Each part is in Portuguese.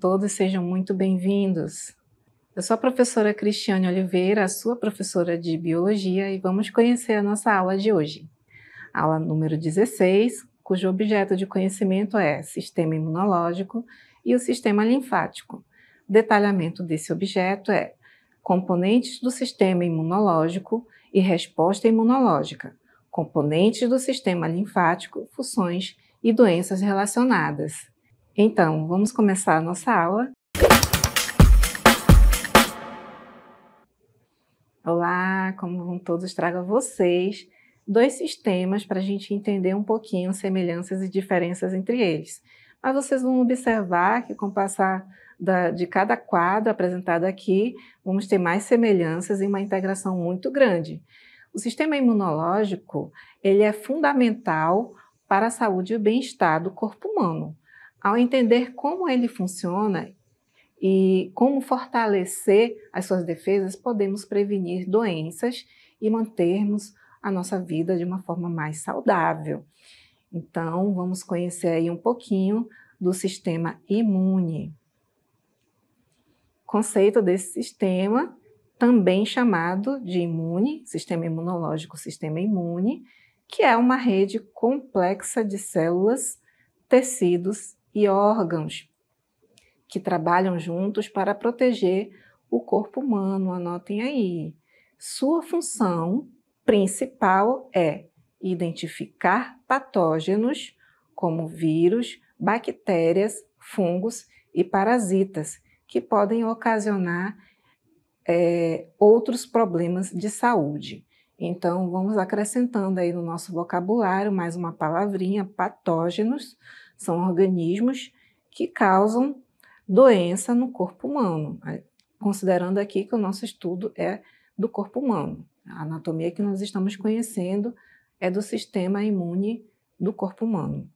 todos? Sejam muito bem-vindos. Eu sou a professora Cristiane Oliveira, a sua professora de Biologia, e vamos conhecer a nossa aula de hoje. Aula número 16, cujo objeto de conhecimento é Sistema Imunológico e o Sistema Linfático. Detalhamento desse objeto é componentes do sistema imunológico e resposta imunológica, componentes do sistema linfático, funções e doenças relacionadas. Então, vamos começar a nossa aula. Olá, como vão todos, trago a vocês dois sistemas para a gente entender um pouquinho semelhanças e diferenças entre eles. Mas vocês vão observar que com o passar da, de cada quadro apresentado aqui, vamos ter mais semelhanças e uma integração muito grande. O sistema imunológico ele é fundamental para a saúde e o bem-estar do corpo humano. Ao entender como ele funciona e como fortalecer as suas defesas, podemos prevenir doenças e mantermos a nossa vida de uma forma mais saudável. Então, vamos conhecer aí um pouquinho do sistema imune. Conceito desse sistema, também chamado de imune, sistema imunológico, sistema imune, que é uma rede complexa de células, tecidos e órgãos que trabalham juntos para proteger o corpo humano. Anotem aí. Sua função principal é identificar patógenos como vírus, bactérias, fungos e parasitas que podem ocasionar é, outros problemas de saúde. Então, vamos acrescentando aí no nosso vocabulário mais uma palavrinha: patógenos são organismos que causam doença no corpo humano, considerando aqui que o nosso estudo é do corpo humano. A anatomia que nós estamos conhecendo é do sistema imune do corpo humano.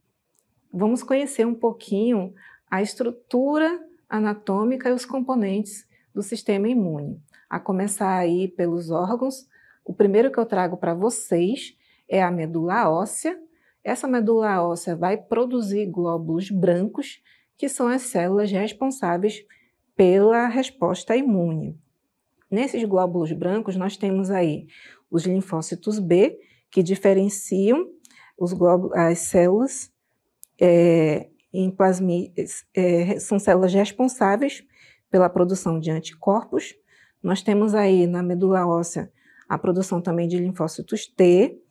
Vamos conhecer um pouquinho a estrutura anatômica e os componentes do sistema imune. A começar aí pelos órgãos, o primeiro que eu trago para vocês é a medula óssea, essa medula óssea vai produzir glóbulos brancos, que são as células responsáveis pela resposta imune. Nesses glóbulos brancos, nós temos aí os linfócitos B, que diferenciam as células é, em plasmi, é, são células responsáveis pela produção de anticorpos. Nós temos aí na medula óssea a produção também de linfócitos T,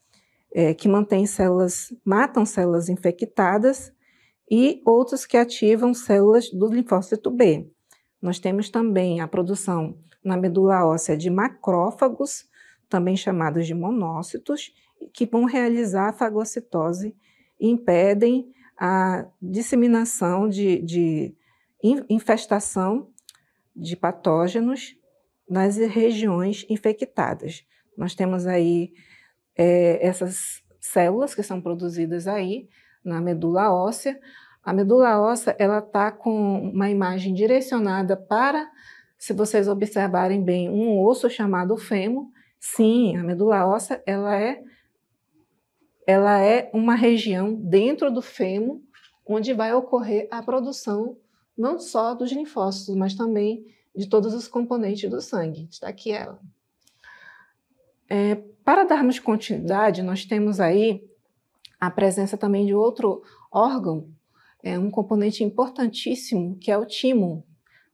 é, que mantém células, matam células infectadas e outros que ativam células do linfócito B. Nós temos também a produção na medula óssea de macrófagos, também chamados de monócitos, que vão realizar a fagocitose e impedem a disseminação de, de infestação de patógenos nas regiões infectadas. Nós temos aí é, essas células que são produzidas aí na medula óssea. A medula óssea ela está com uma imagem direcionada para, se vocês observarem bem, um osso chamado fêmur. Sim, a medula óssea ela é ela é uma região dentro do fêmur onde vai ocorrer a produção não só dos linfócitos, mas também de todos os componentes do sangue. Está aqui ela. É, para darmos continuidade, nós temos aí a presença também de outro órgão, é um componente importantíssimo, que é o timo.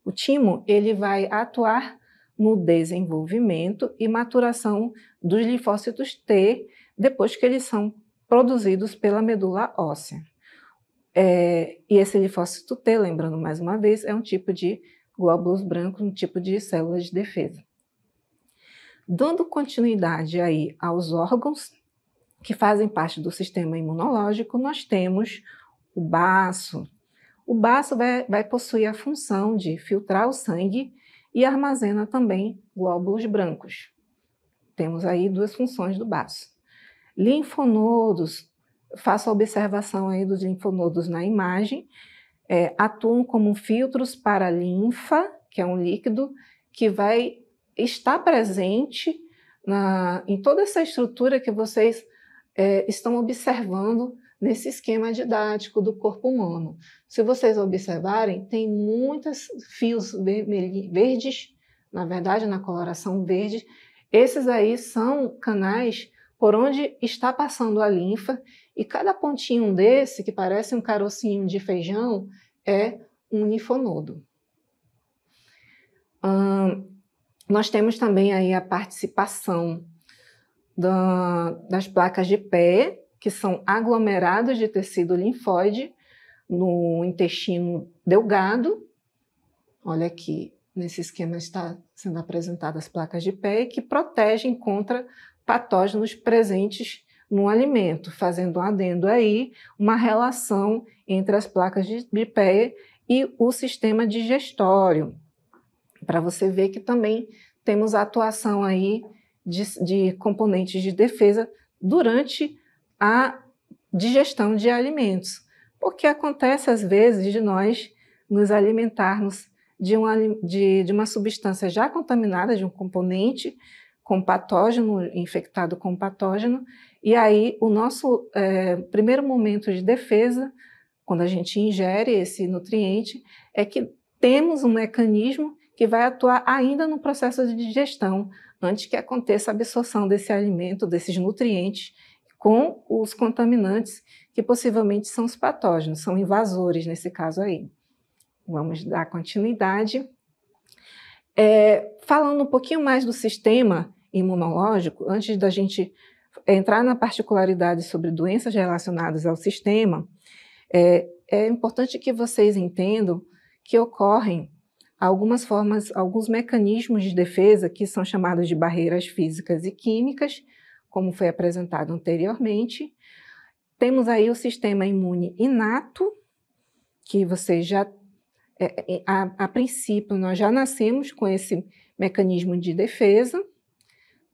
O timo, ele vai atuar no desenvolvimento e maturação dos linfócitos T depois que eles são produzidos pela medula óssea. É, e esse linfócito T, lembrando mais uma vez, é um tipo de glóbulos brancos, um tipo de célula de defesa. Dando continuidade aí aos órgãos que fazem parte do sistema imunológico, nós temos o baço. O baço vai, vai possuir a função de filtrar o sangue e armazena também glóbulos brancos. Temos aí duas funções do baço. Linfonodos, faço a observação aí dos linfonodos na imagem, é, atuam como filtros para a linfa, que é um líquido que vai está presente na, em toda essa estrutura que vocês é, estão observando nesse esquema didático do corpo humano. Se vocês observarem, tem muitos fios verdes, na verdade, na coloração verde. Esses aí são canais por onde está passando a linfa e cada pontinho desse, que parece um carocinho de feijão, é um linfonodo. Nós temos também aí a participação da, das placas de pé, que são aglomerados de tecido linfóide no intestino delgado. Olha aqui, nesse esquema está sendo apresentadas as placas de pé que protegem contra patógenos presentes no alimento, fazendo um adendo aí uma relação entre as placas de pé e o sistema digestório, para você ver que também temos a atuação aí de, de componentes de defesa durante a digestão de alimentos, porque acontece às vezes de nós nos alimentarmos de uma, de, de uma substância já contaminada, de um componente com patógeno, infectado com patógeno, e aí o nosso é, primeiro momento de defesa, quando a gente ingere esse nutriente, é que temos um mecanismo que vai atuar ainda no processo de digestão, antes que aconteça a absorção desse alimento, desses nutrientes, com os contaminantes, que possivelmente são os patógenos, são invasores nesse caso aí. Vamos dar continuidade. É, falando um pouquinho mais do sistema imunológico, antes da gente entrar na particularidade sobre doenças relacionadas ao sistema, é, é importante que vocês entendam que ocorrem algumas formas, alguns mecanismos de defesa que são chamados de barreiras físicas e químicas, como foi apresentado anteriormente. Temos aí o sistema imune inato, que vocês já, é, é, a, a princípio, nós já nascemos com esse mecanismo de defesa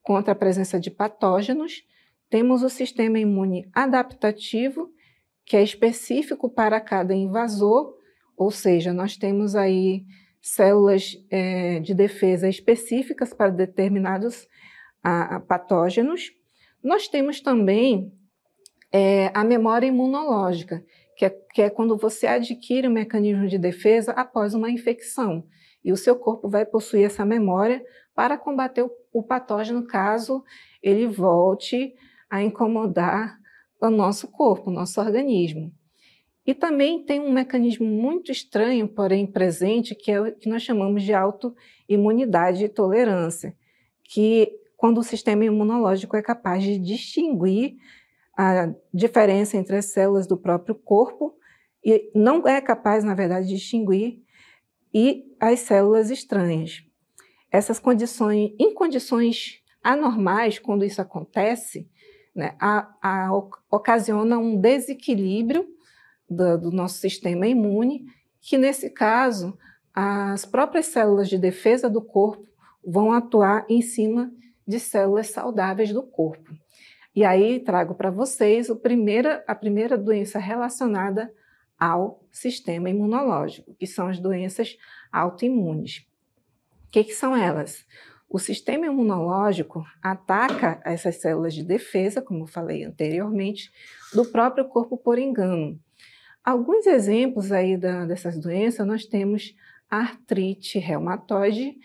contra a presença de patógenos. Temos o sistema imune adaptativo, que é específico para cada invasor, ou seja, nós temos aí células é, de defesa específicas para determinados a, a patógenos. Nós temos também é, a memória imunológica, que é, que é quando você adquire um mecanismo de defesa após uma infecção. E o seu corpo vai possuir essa memória para combater o, o patógeno caso ele volte a incomodar o nosso corpo, o nosso organismo. E também tem um mecanismo muito estranho, porém presente, que é o que nós chamamos de autoimunidade e tolerância, que quando o sistema imunológico é capaz de distinguir a diferença entre as células do próprio corpo e não é capaz, na verdade, de distinguir e as células estranhas. Essas condições, em condições anormais, quando isso acontece, né, a, a, ocasiona um desequilíbrio do, do nosso sistema imune, que nesse caso, as próprias células de defesa do corpo vão atuar em cima de células saudáveis do corpo. E aí trago para vocês o primeira, a primeira doença relacionada ao sistema imunológico, que são as doenças autoimunes. O que, que são elas? O sistema imunológico ataca essas células de defesa, como eu falei anteriormente, do próprio corpo por engano. Alguns exemplos aí da, dessas doenças, nós temos a artrite reumatoide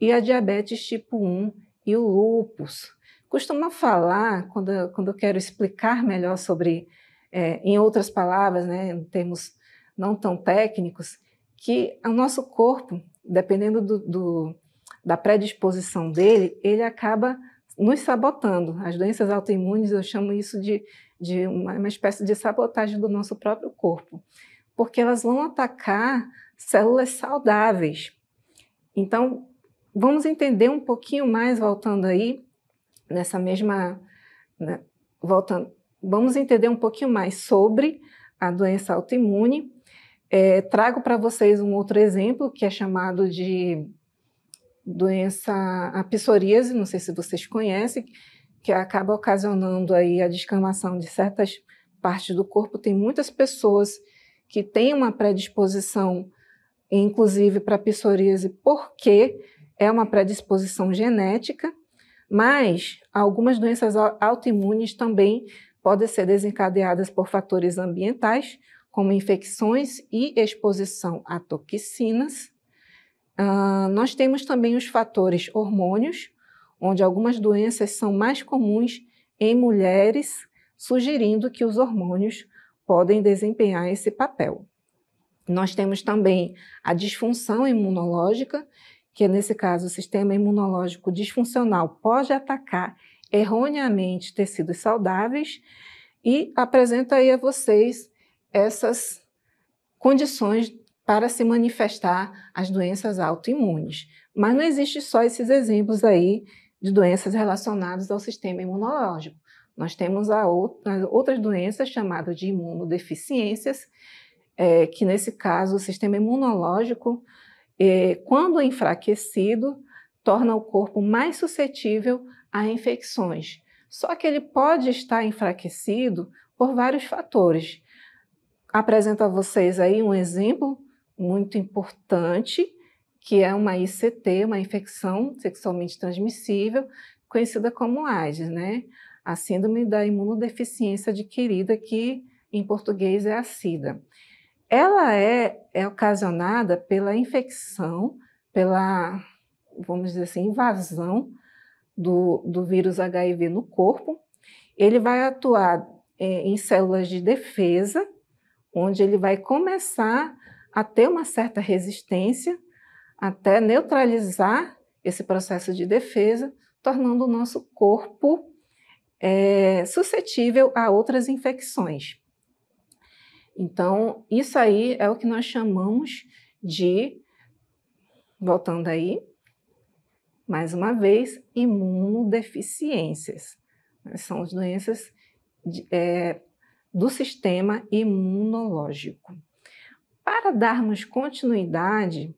e a diabetes tipo 1 e o lúpus. Costumo falar, quando, quando eu quero explicar melhor sobre, é, em outras palavras, né, em termos não tão técnicos, que o nosso corpo, dependendo do, do, da predisposição dele, ele acaba nos sabotando. As doenças autoimunes, eu chamo isso de de uma, uma espécie de sabotagem do nosso próprio corpo, porque elas vão atacar células saudáveis. Então, vamos entender um pouquinho mais, voltando aí, nessa mesma. Né, voltando, vamos entender um pouquinho mais sobre a doença autoimune. É, trago para vocês um outro exemplo que é chamado de doença a psoríase, não sei se vocês conhecem, que acaba ocasionando aí a descamação de certas partes do corpo. Tem muitas pessoas que têm uma predisposição, inclusive para psoríase, porque é uma predisposição genética, mas algumas doenças autoimunes também podem ser desencadeadas por fatores ambientais, como infecções e exposição a toxinas. Uh, nós temos também os fatores hormônios, onde algumas doenças são mais comuns em mulheres, sugerindo que os hormônios podem desempenhar esse papel. Nós temos também a disfunção imunológica, que nesse caso o sistema imunológico disfuncional pode atacar erroneamente tecidos saudáveis e apresenta aí a vocês essas condições para se manifestar as doenças autoimunes. Mas não existe só esses exemplos aí de doenças relacionadas ao sistema imunológico. Nós temos outra, outras doenças chamadas de imunodeficiências, é, que nesse caso o sistema imunológico, é, quando enfraquecido, torna o corpo mais suscetível a infecções. Só que ele pode estar enfraquecido por vários fatores. Apresento a vocês aí um exemplo muito importante, que é uma ICT, uma infecção sexualmente transmissível, conhecida como AIDS, né? A síndrome da imunodeficiência adquirida, que em português é a SIDA. Ela é, é ocasionada pela infecção, pela, vamos dizer assim, invasão do, do vírus HIV no corpo. Ele vai atuar é, em células de defesa, onde ele vai começar a ter uma certa resistência até neutralizar esse processo de defesa, tornando o nosso corpo é, suscetível a outras infecções. Então, isso aí é o que nós chamamos de, voltando aí, mais uma vez, imunodeficiências. São as doenças de, é, do sistema imunológico. Para darmos continuidade,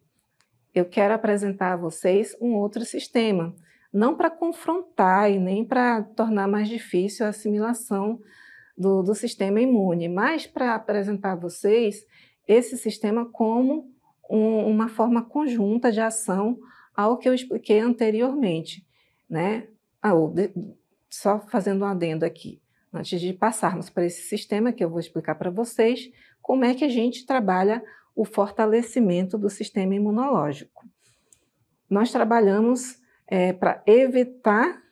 eu quero apresentar a vocês um outro sistema, não para confrontar e nem para tornar mais difícil a assimilação do, do sistema imune, mas para apresentar a vocês esse sistema como um, uma forma conjunta de ação ao que eu expliquei anteriormente. Né? Ah, só fazendo um adendo aqui, antes de passarmos para esse sistema que eu vou explicar para vocês, como é que a gente trabalha o fortalecimento do sistema imunológico. Nós trabalhamos é, para evitar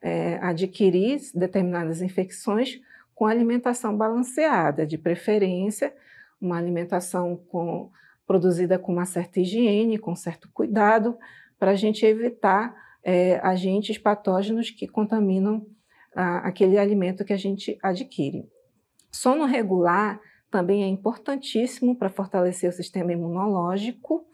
é, adquirir determinadas infecções com alimentação balanceada, de preferência, uma alimentação com, produzida com uma certa higiene, com certo cuidado, para a gente evitar é, agentes patógenos que contaminam a, aquele alimento que a gente adquire. Sono regular também é importantíssimo para fortalecer o sistema imunológico.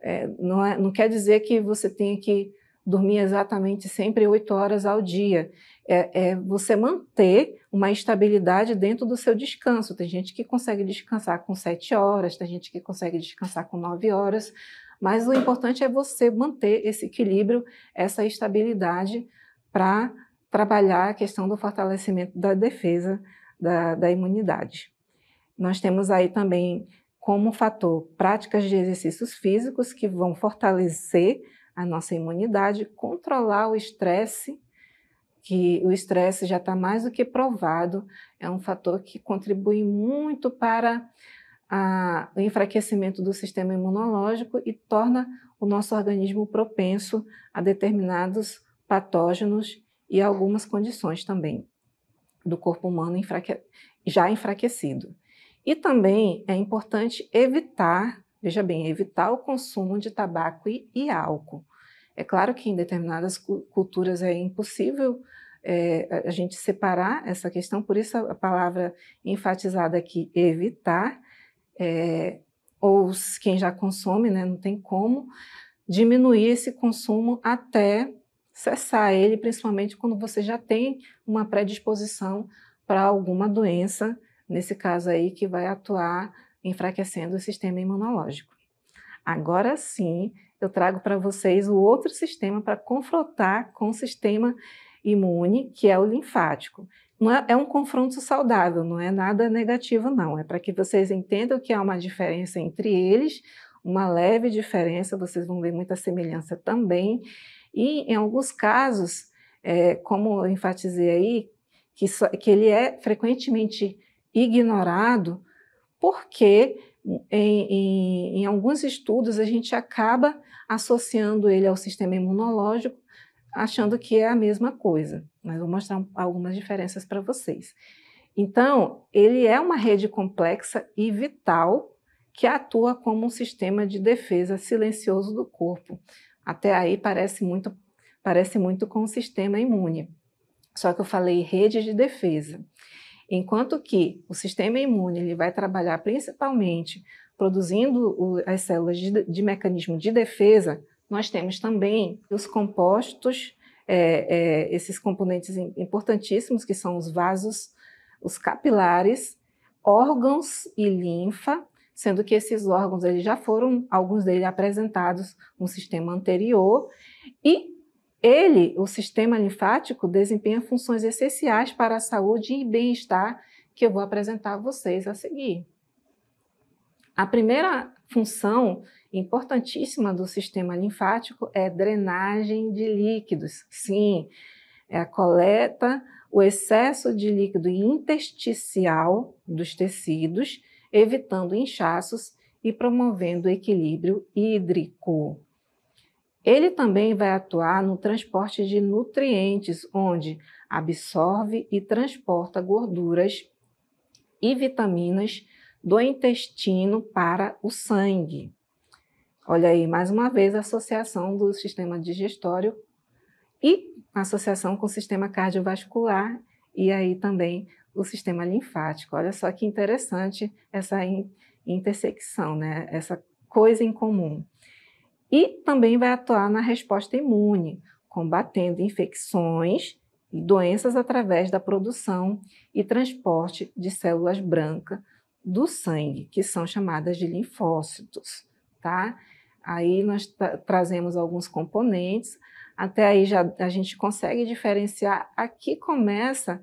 É, não, é, não quer dizer que você tenha que dormir exatamente sempre oito horas ao dia. É, é, você manter uma estabilidade dentro do seu descanso. Tem gente que consegue descansar com sete horas, tem gente que consegue descansar com nove horas, mas o importante é você manter esse equilíbrio, essa estabilidade para trabalhar a questão do fortalecimento da defesa da, da imunidade. Nós temos aí também como fator práticas de exercícios físicos que vão fortalecer a nossa imunidade, controlar o estresse, que o estresse já está mais do que provado, é um fator que contribui muito para a, o enfraquecimento do sistema imunológico e torna o nosso organismo propenso a determinados patógenos e algumas condições também do corpo humano enfraque, já enfraquecido. E também é importante evitar, veja bem, evitar o consumo de tabaco e, e álcool. É claro que em determinadas culturas é impossível é, a gente separar essa questão, por isso a palavra enfatizada aqui, evitar, é, ou quem já consome, né, não tem como, diminuir esse consumo até cessar ele, principalmente quando você já tem uma predisposição para alguma doença nesse caso aí, que vai atuar enfraquecendo o sistema imunológico. Agora sim, eu trago para vocês o outro sistema para confrontar com o sistema imune, que é o linfático. É, é um confronto saudável, não é nada negativo, não. É para que vocês entendam que há uma diferença entre eles, uma leve diferença, vocês vão ver muita semelhança também. E, em alguns casos, é, como eu enfatizei aí, que, que ele é frequentemente ignorado porque em, em, em, alguns estudos a gente acaba associando ele ao sistema imunológico, achando que é a mesma coisa. Mas vou mostrar algumas diferenças para vocês. Então, ele é uma rede complexa e vital que atua como um sistema de defesa silencioso do corpo. Até aí parece muito, parece muito com o sistema imune. Só que eu falei rede de defesa. Enquanto que o sistema imune ele vai trabalhar principalmente produzindo o, as células de, de, mecanismo de defesa, nós temos também os compostos, é, é, esses componentes importantíssimos, que são os vasos, os capilares, órgãos e linfa, sendo que esses órgãos eles já foram, alguns deles apresentados no sistema anterior, e ele, o sistema linfático, desempenha funções essenciais para a saúde e bem-estar que eu vou apresentar a vocês a seguir. A primeira função importantíssima do sistema linfático é drenagem de líquidos. Sim, é a coleta, o excesso de líquido intersticial dos tecidos, evitando inchaços e promovendo equilíbrio hídrico. Ele também vai atuar no transporte de nutrientes, onde absorve e transporta gorduras e vitaminas do intestino para o sangue. Olha aí, mais uma vez, a associação do sistema digestório e associação com o sistema cardiovascular e aí também o sistema linfático. Olha só que interessante essa intersecção, né? essa coisa em comum e também vai atuar na resposta imune, combatendo infecções e doenças através da produção e transporte de células brancas do sangue, que são chamadas de linfócitos, tá? Aí nós trazemos alguns componentes, até aí já a gente consegue diferenciar. Aqui começa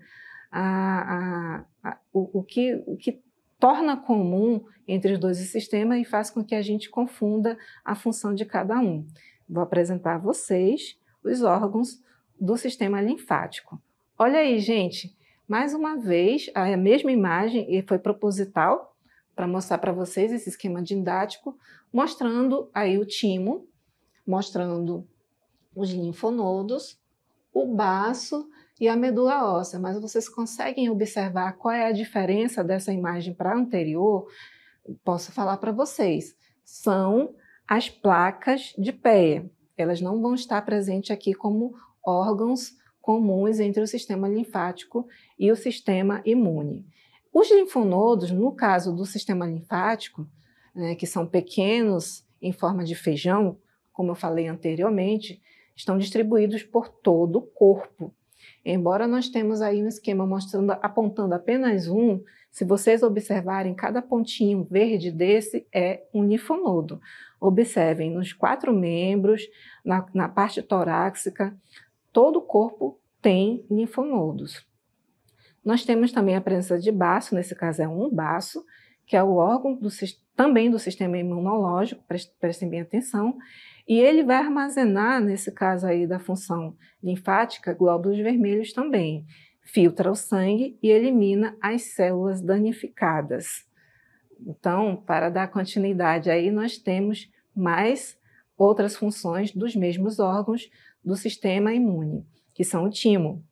a, a, a, o, o, que, o que torna comum entre os dois sistemas e faz com que a gente confunda a função de cada um. Vou apresentar a vocês os órgãos do sistema linfático. Olha aí, gente, mais uma vez, a mesma imagem, e foi proposital para mostrar para vocês esse esquema didático, mostrando aí o timo, mostrando os linfonodos, o baço e a medula óssea, mas vocês conseguem observar qual é a diferença dessa imagem para a anterior? Posso falar para vocês. São as placas de pé. Elas não vão estar presentes aqui como órgãos comuns entre o sistema linfático e o sistema imune. Os linfonodos, no caso do sistema linfático, né, que são pequenos em forma de feijão, como eu falei anteriormente, estão distribuídos por todo o corpo. Embora nós temos aí um esquema mostrando, apontando apenas um, se vocês observarem, cada pontinho verde desse é um linfonodo. Observem nos quatro membros, na, na parte torácica, todo o corpo tem linfonodos. Nós temos também a presença de baço, nesse caso é um baço, que é o órgão do, também do sistema imunológico, prestem bem atenção, e ele vai armazenar, nesse caso aí da função linfática, glóbulos vermelhos também. Filtra o sangue e elimina as células danificadas. Então, para dar continuidade aí, nós temos mais outras funções dos mesmos órgãos do sistema imune, que são o timo.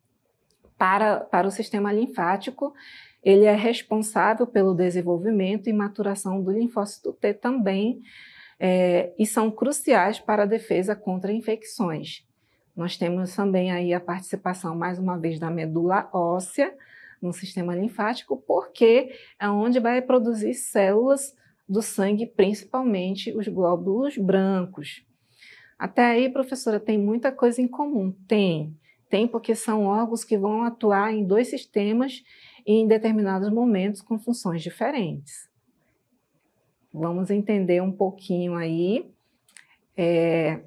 Para, para o sistema linfático, ele é responsável pelo desenvolvimento e maturação do linfócito T também, é, e são cruciais para a defesa contra infecções. Nós temos também aí a participação, mais uma vez, da medula óssea no sistema linfático, porque é onde vai produzir células do sangue, principalmente os glóbulos brancos. Até aí, professora, tem muita coisa em comum? Tem. Tem porque são órgãos que vão atuar em dois sistemas em determinados momentos com funções diferentes. Vamos entender um pouquinho aí é,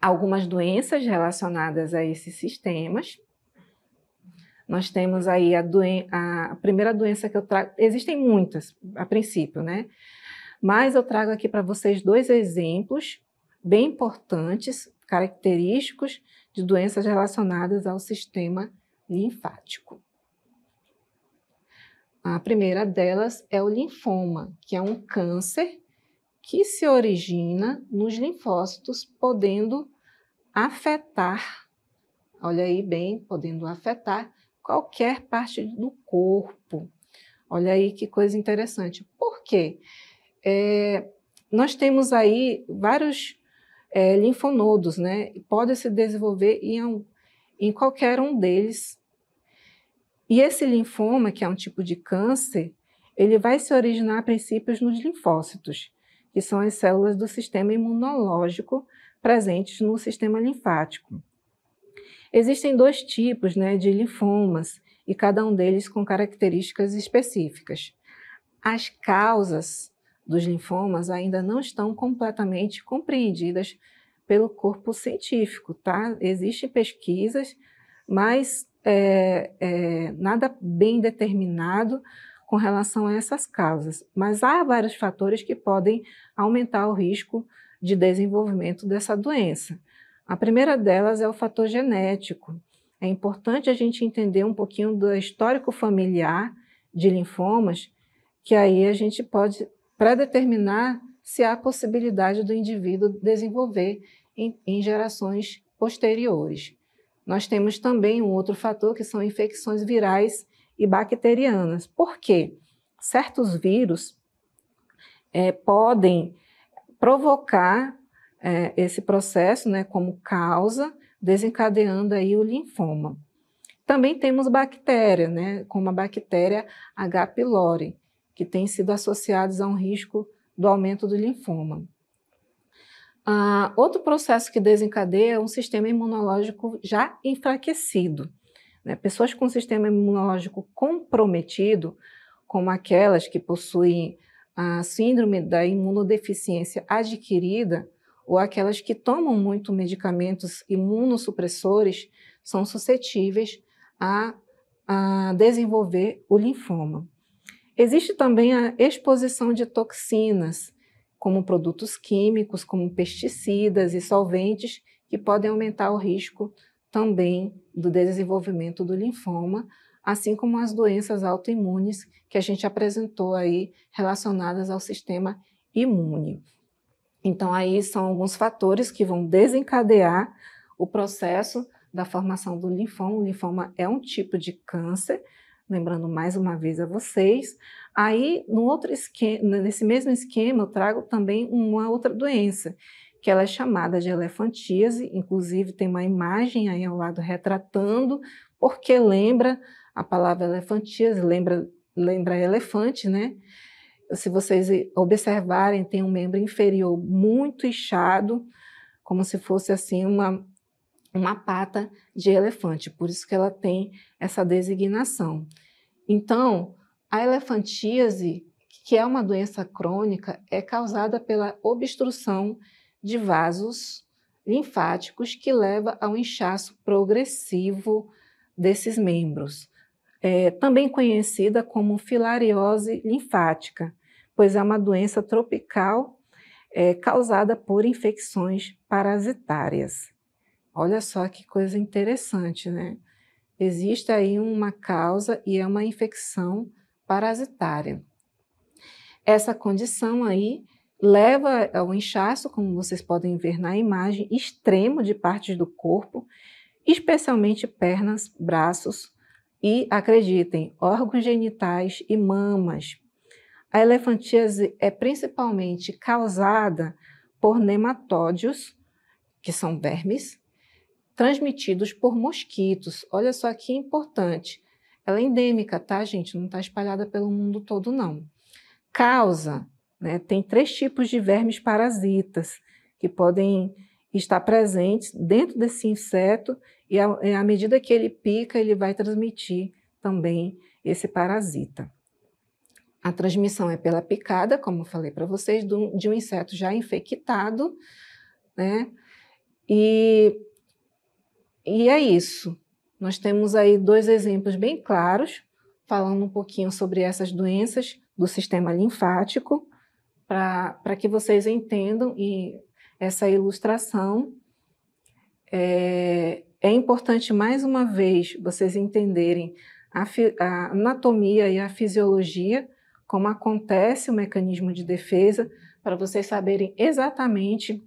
algumas doenças relacionadas a esses sistemas. Nós temos aí a, doen a primeira doença que eu trago, existem muitas a princípio, né? Mas eu trago aqui para vocês dois exemplos bem importantes, característicos de doenças relacionadas ao sistema linfático. A primeira delas é o linfoma, que é um câncer que se origina nos linfócitos, podendo afetar, olha aí bem, podendo afetar qualquer parte do corpo. Olha aí que coisa interessante. Por quê? É, nós temos aí vários é, linfonodos, né? Pode se desenvolver em, em qualquer um deles. E esse linfoma, que é um tipo de câncer, ele vai se originar a princípios nos linfócitos, que são as células do sistema imunológico presentes no sistema linfático. Existem dois tipos né, de linfomas, e cada um deles com características específicas. As causas dos linfomas ainda não estão completamente compreendidas pelo corpo científico, tá? Existem pesquisas, mas é, é, nada bem determinado com relação a essas causas. Mas há vários fatores que podem aumentar o risco de desenvolvimento dessa doença. A primeira delas é o fator genético. É importante a gente entender um pouquinho do histórico familiar de linfomas, que aí a gente pode predeterminar se há possibilidade do indivíduo desenvolver em, em gerações posteriores. Nós temos também um outro fator que são infecções virais e bacterianas. Por quê? Certos vírus é, podem provocar é, esse processo né, como causa, desencadeando aí o linfoma. Também temos bactérias, né, como a bactéria H. pylori, que tem sido associados a um risco do aumento do linfoma. Ah, outro processo que desencadeia é um sistema imunológico já enfraquecido. Né? Pessoas com sistema imunológico comprometido, como aquelas que possuem a síndrome da imunodeficiência adquirida, ou aquelas que tomam muito medicamentos imunossupressores, são suscetíveis a, a desenvolver o linfoma. Existe também a exposição de toxinas, como produtos químicos, como pesticidas e solventes, que podem aumentar o risco também do desenvolvimento do linfoma, assim como as doenças autoimunes que a gente apresentou aí relacionadas ao sistema imune. Então aí são alguns fatores que vão desencadear o processo da formação do linfoma. O linfoma é um tipo de câncer lembrando mais uma vez a vocês. Aí, no outro esquema, nesse mesmo esquema, eu trago também uma outra doença, que ela é chamada de elefantíase, inclusive tem uma imagem aí ao lado retratando, porque lembra a palavra elefantíase, lembra, lembra elefante, né? Se vocês observarem, tem um membro inferior muito inchado, como se fosse assim uma uma pata de elefante, por isso que ela tem essa designação. Então, a elefantíase, que é uma doença crônica, é causada pela obstrução de vasos linfáticos que leva ao inchaço progressivo desses membros. É, também conhecida como filariose linfática, pois é uma doença tropical é, causada por infecções parasitárias. Olha só que coisa interessante, né? Existe aí uma causa e é uma infecção parasitária. Essa condição aí leva ao inchaço, como vocês podem ver na imagem, extremo de partes do corpo, especialmente pernas, braços e, acreditem, órgãos genitais e mamas. A elefantíase é principalmente causada por nematódios, que são vermes, transmitidos por mosquitos. Olha só que importante. Ela é endêmica, tá, gente? Não está espalhada pelo mundo todo, não. Causa, né? Tem três tipos de vermes parasitas que podem estar presentes dentro desse inseto e à medida que ele pica, ele vai transmitir também esse parasita. A transmissão é pela picada, como eu falei para vocês, de um inseto já infectado, né? E e é isso. Nós temos aí dois exemplos bem claros, falando um pouquinho sobre essas doenças do sistema linfático, para que vocês entendam e essa ilustração é, é importante mais uma vez vocês entenderem a, a anatomia e a fisiologia, como acontece o mecanismo de defesa, para vocês saberem exatamente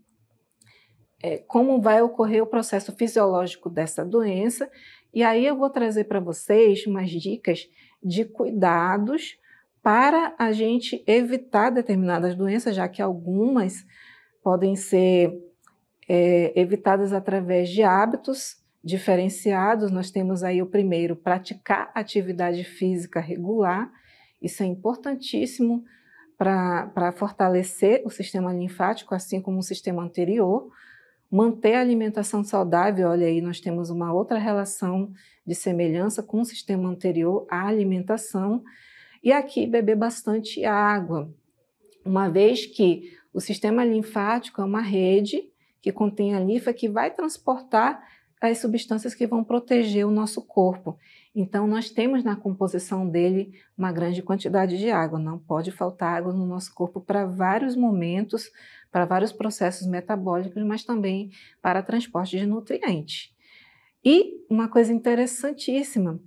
é, como vai ocorrer o processo fisiológico dessa doença. E aí eu vou trazer para vocês umas dicas de cuidados para a gente evitar determinadas doenças, já que algumas podem ser é, evitadas através de hábitos diferenciados. Nós temos aí o primeiro, praticar atividade física regular. Isso é importantíssimo para fortalecer o sistema linfático, assim como o sistema anterior. Manter a alimentação saudável, olha aí, nós temos uma outra relação de semelhança com o sistema anterior, a alimentação. E aqui, beber bastante água, uma vez que o sistema linfático é uma rede que contém a linfa que vai transportar as substâncias que vão proteger o nosso corpo. Então, nós temos na composição dele uma grande quantidade de água. Não pode faltar água no nosso corpo para vários momentos, para vários processos metabólicos, mas também para transporte de nutrientes. E uma coisa interessantíssima,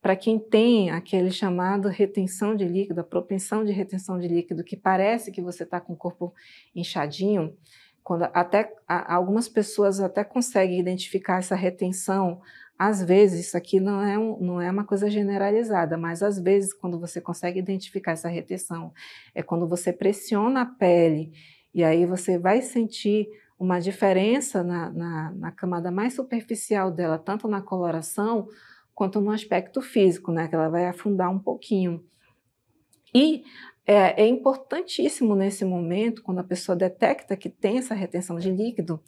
para quem tem aquele chamado retenção de líquido, a propensão de retenção de líquido, que parece que você está com o corpo inchadinho, quando até algumas pessoas até conseguem identificar essa retenção, às vezes isso aqui não é, um, não é uma coisa generalizada, mas às vezes quando você consegue identificar essa retenção, é quando você pressiona a pele e aí você vai sentir uma diferença na, na, na camada mais superficial dela, tanto na coloração quanto no aspecto físico, né? Que ela vai afundar um pouquinho. E é, é, importantíssimo nesse momento, quando a pessoa detecta que tem essa retenção de líquido,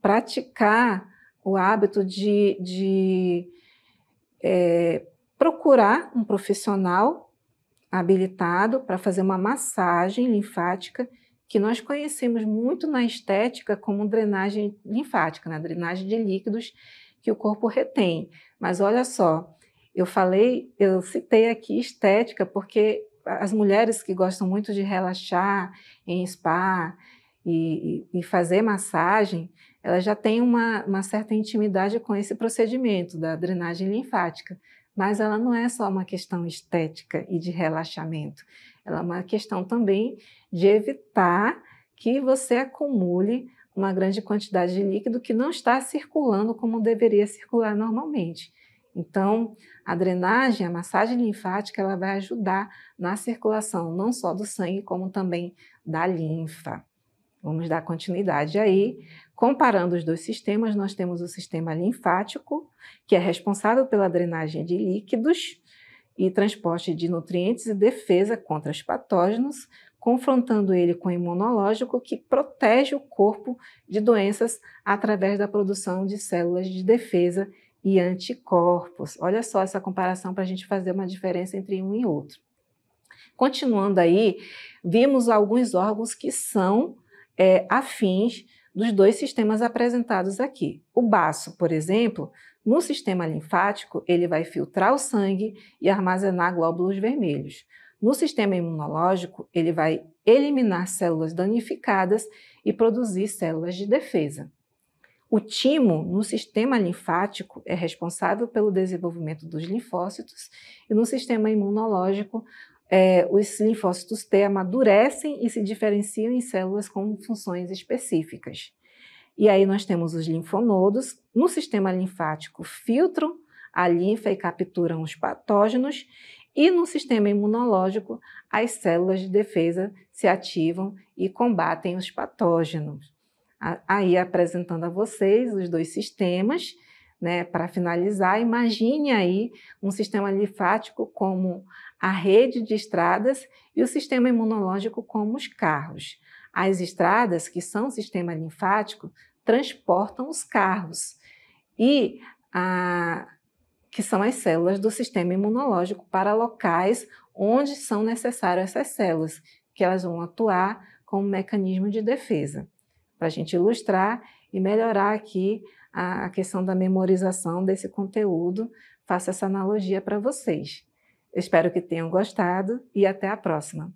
praticar o hábito de, de é, procurar um profissional habilitado para fazer uma massagem linfática, que nós conhecemos muito na estética como drenagem linfática, né? drenagem de líquidos que o corpo retém. Mas olha só, eu falei, eu citei aqui estética porque as mulheres que gostam muito de relaxar em spa e, e fazer massagem, elas já têm uma, uma certa intimidade com esse procedimento da drenagem linfática. Mas ela não é só uma questão estética e de relaxamento, ela é uma questão também de evitar que você acumule uma grande quantidade de líquido que não está circulando como deveria circular normalmente. Então, a drenagem, a massagem linfática, ela vai ajudar na circulação não só do sangue, como também da linfa. Vamos dar continuidade aí. Comparando os dois sistemas, nós temos o sistema linfático, que é responsável pela drenagem de líquidos e transporte de nutrientes e defesa contra os patógenos, confrontando ele com o imunológico, que protege o corpo de doenças através da produção de células de defesa e anticorpos. Olha só essa comparação para a gente fazer uma diferença entre um e outro. Continuando aí, vimos alguns órgãos que são é, afins dos dois sistemas apresentados aqui. O baço, por exemplo, no sistema linfático, ele vai filtrar o sangue e armazenar glóbulos vermelhos. No sistema imunológico, ele vai eliminar células danificadas e produzir células de defesa. O timo, no sistema linfático, é responsável pelo desenvolvimento dos linfócitos, e no sistema imunológico, é, os linfócitos T amadurecem e se diferenciam em células com funções específicas. E aí nós temos os linfonodos, no sistema linfático, filtram a linfa e capturam os patógenos, e no sistema imunológico, as células de defesa se ativam e combatem os patógenos. Aí apresentando a vocês os dois sistemas, né, para finalizar, imagine aí um sistema linfático como a rede de estradas e o sistema imunológico como os carros. As estradas, que são o sistema linfático, transportam os carros e a, que são as células do sistema imunológico para locais onde são necessárias essas células, que elas vão atuar como mecanismo de defesa para a gente ilustrar e melhorar aqui a, a questão da memorização desse conteúdo. Faço essa analogia para vocês. Espero que tenham gostado e até a próxima.